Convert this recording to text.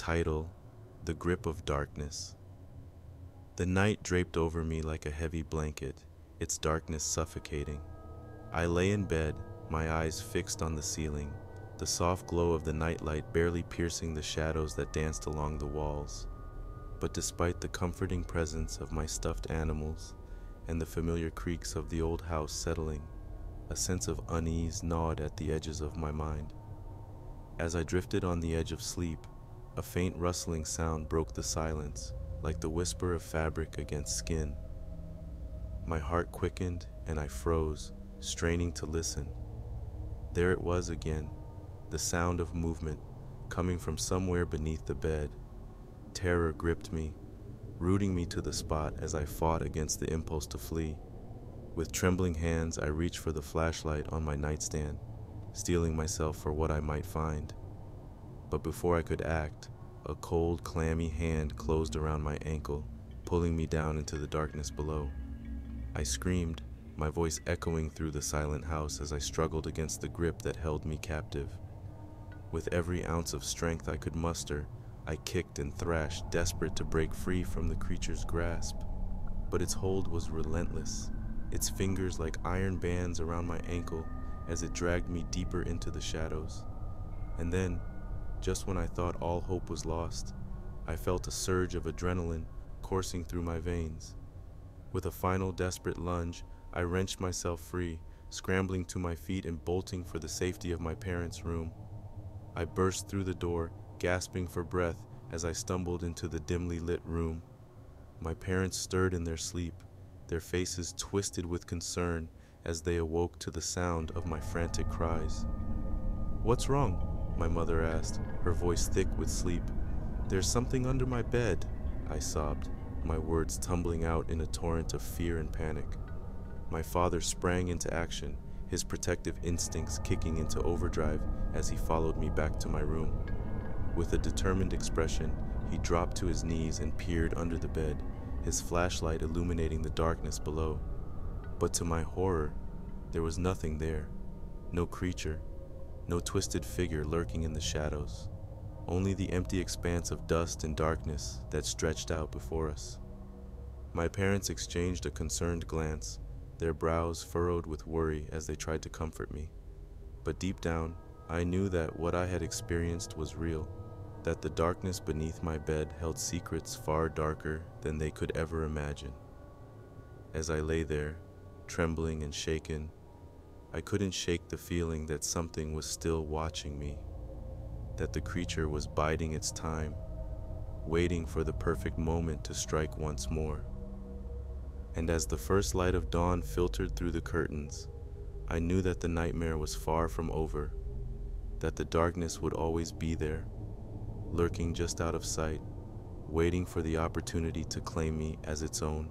Title The Grip of Darkness. The night draped over me like a heavy blanket, its darkness suffocating. I lay in bed, my eyes fixed on the ceiling, the soft glow of the nightlight barely piercing the shadows that danced along the walls. But despite the comforting presence of my stuffed animals and the familiar creaks of the old house settling, a sense of unease gnawed at the edges of my mind. As I drifted on the edge of sleep, a faint rustling sound broke the silence, like the whisper of fabric against skin. My heart quickened and I froze, straining to listen. There it was again, the sound of movement coming from somewhere beneath the bed. Terror gripped me, rooting me to the spot as I fought against the impulse to flee. With trembling hands, I reached for the flashlight on my nightstand, steeling myself for what I might find. But before I could act, a cold, clammy hand closed around my ankle, pulling me down into the darkness below. I screamed, my voice echoing through the silent house as I struggled against the grip that held me captive. With every ounce of strength I could muster, I kicked and thrashed, desperate to break free from the creature's grasp. But its hold was relentless, its fingers like iron bands around my ankle as it dragged me deeper into the shadows. And then, just when I thought all hope was lost, I felt a surge of adrenaline coursing through my veins. With a final desperate lunge, I wrenched myself free, scrambling to my feet and bolting for the safety of my parents' room. I burst through the door, gasping for breath as I stumbled into the dimly lit room. My parents stirred in their sleep, their faces twisted with concern as they awoke to the sound of my frantic cries. What's wrong? My mother asked, her voice thick with sleep. There's something under my bed, I sobbed, my words tumbling out in a torrent of fear and panic. My father sprang into action, his protective instincts kicking into overdrive as he followed me back to my room. With a determined expression, he dropped to his knees and peered under the bed, his flashlight illuminating the darkness below. But to my horror, there was nothing there no creature, no twisted figure lurking in the shadows, only the empty expanse of dust and darkness that stretched out before us. My parents exchanged a concerned glance, their brows furrowed with worry as they tried to comfort me. But deep down, I knew that what I had experienced was real, that the darkness beneath my bed held secrets far darker than they could ever imagine. As I lay there, trembling and shaken, I couldn't shake the feeling that something was still watching me, that the creature was biding its time, waiting for the perfect moment to strike once more. And as the first light of dawn filtered through the curtains, I knew that the nightmare was far from over, that the darkness would always be there, lurking just out of sight, waiting for the opportunity to claim me as its own.